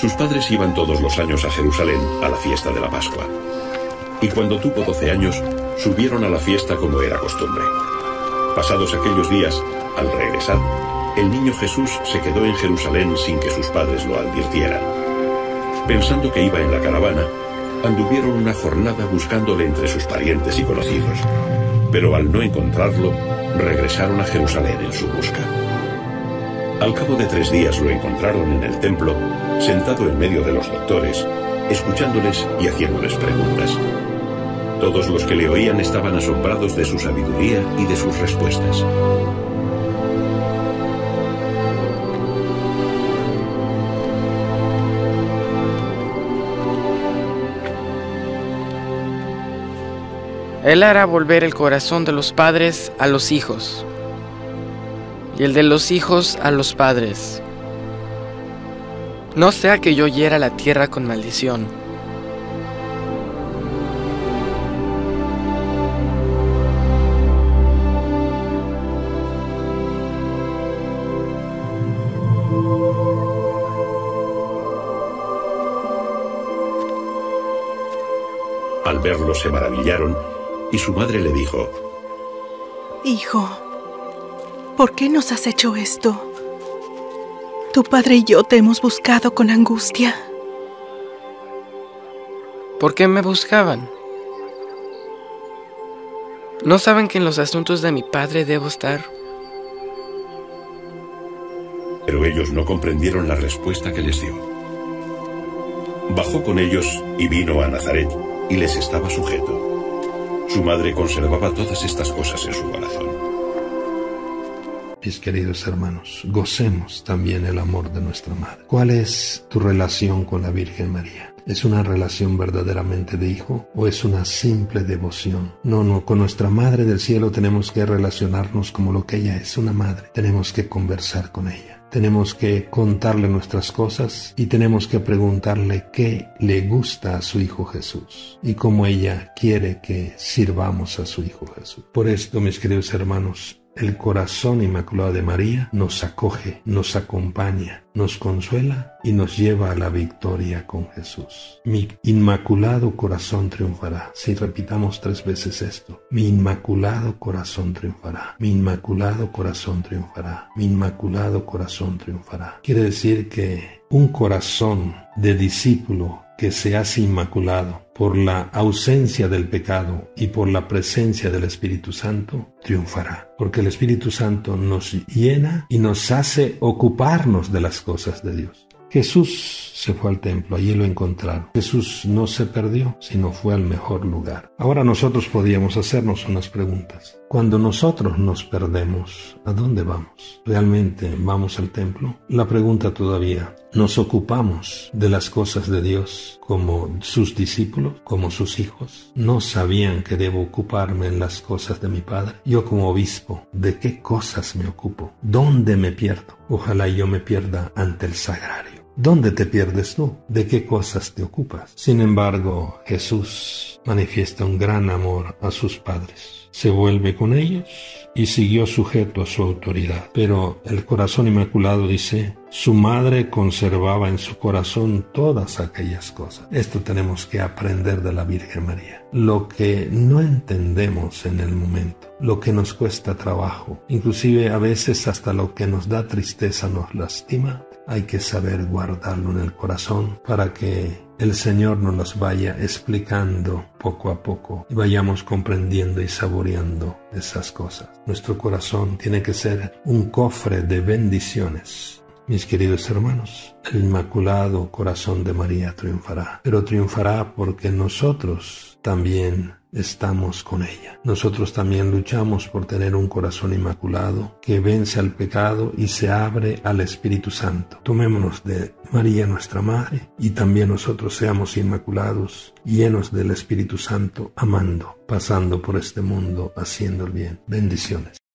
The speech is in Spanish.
Sus padres iban todos los años a Jerusalén a la fiesta de la Pascua. Y cuando tuvo 12 años, subieron a la fiesta como era costumbre. Pasados aquellos días, al regresar, el niño Jesús se quedó en Jerusalén sin que sus padres lo advirtieran. Pensando que iba en la caravana, anduvieron una jornada buscándole entre sus parientes y conocidos, pero al no encontrarlo, regresaron a Jerusalén en su busca. Al cabo de tres días lo encontraron en el templo, sentado en medio de los doctores, escuchándoles y haciéndoles preguntas. Todos los que le oían estaban asombrados de su sabiduría y de sus respuestas. Él hará volver el corazón de los padres a los hijos y el de los hijos a los padres. No sea que yo hiera la tierra con maldición. Al verlo se maravillaron y su madre le dijo, Hijo, ¿por qué nos has hecho esto? Tu padre y yo te hemos buscado con angustia. ¿Por qué me buscaban? ¿No saben que en los asuntos de mi padre debo estar? Pero ellos no comprendieron la respuesta que les dio. Bajó con ellos y vino a Nazaret y les estaba sujeto. Su madre conservaba todas estas cosas en su corazón. Mis queridos hermanos, gocemos también el amor de nuestra Madre. ¿Cuál es tu relación con la Virgen María? ¿Es una relación verdaderamente de hijo o es una simple devoción? No, no, con nuestra Madre del Cielo tenemos que relacionarnos como lo que ella es, una madre. Tenemos que conversar con ella. Tenemos que contarle nuestras cosas y tenemos que preguntarle qué le gusta a su Hijo Jesús y cómo ella quiere que sirvamos a su Hijo Jesús. Por esto, mis queridos hermanos, el corazón inmaculado de María nos acoge, nos acompaña, nos consuela y nos lleva a la victoria con Jesús. Mi inmaculado corazón triunfará. Si repitamos tres veces esto, mi inmaculado corazón triunfará. Mi inmaculado corazón triunfará. Mi inmaculado corazón Quiere decir que un corazón de discípulo que se hace inmaculado por la ausencia del pecado y por la presencia del Espíritu Santo, triunfará. Porque el Espíritu Santo nos llena y nos hace ocuparnos de las cosas de Dios. Jesús se fue al templo, allí lo encontraron. Jesús no se perdió, sino fue al mejor lugar. Ahora nosotros podíamos hacernos unas preguntas. Cuando nosotros nos perdemos, ¿a dónde vamos? ¿Realmente vamos al templo? La pregunta todavía, ¿nos ocupamos de las cosas de Dios como sus discípulos, como sus hijos? ¿No sabían que debo ocuparme en las cosas de mi Padre? Yo como obispo, ¿de qué cosas me ocupo? ¿Dónde me pierdo? Ojalá yo me pierda ante el sagrario. ¿Dónde te pierdes tú? ¿De qué cosas te ocupas? Sin embargo, Jesús manifiesta un gran amor a sus padres. Se vuelve con ellos y siguió sujeto a su autoridad. Pero el corazón inmaculado dice, su madre conservaba en su corazón todas aquellas cosas. Esto tenemos que aprender de la Virgen María. Lo que no entendemos en el momento, lo que nos cuesta trabajo, inclusive a veces hasta lo que nos da tristeza nos lastima, hay que saber guardarlo en el corazón para que el Señor nos los vaya explicando poco a poco y vayamos comprendiendo y saboreando esas cosas. Nuestro corazón tiene que ser un cofre de bendiciones. Mis queridos hermanos, el Inmaculado Corazón de María triunfará, pero triunfará porque nosotros también estamos con ella. Nosotros también luchamos por tener un corazón inmaculado que vence al pecado y se abre al Espíritu Santo. Tomémonos de María nuestra Madre y también nosotros seamos inmaculados, llenos del Espíritu Santo, amando, pasando por este mundo, haciendo el bien. Bendiciones.